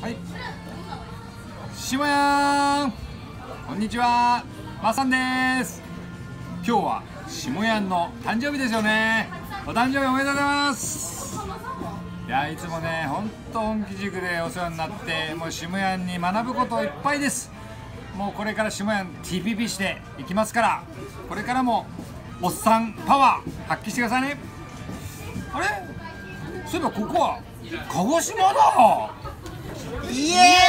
はい。下やんこんにちは。まさんです。今日は下やんの誕生日ですよね。お誕生日おめでとうございます。いやいつもねほんと本気塾でお世話になってもう下やんに学ぶこといっぱいです。もうこれから下やん TPP していきますからこれからもおっさんパワー発揮してくださいね。あれ？そういえばここは鹿児島だ。Yeah!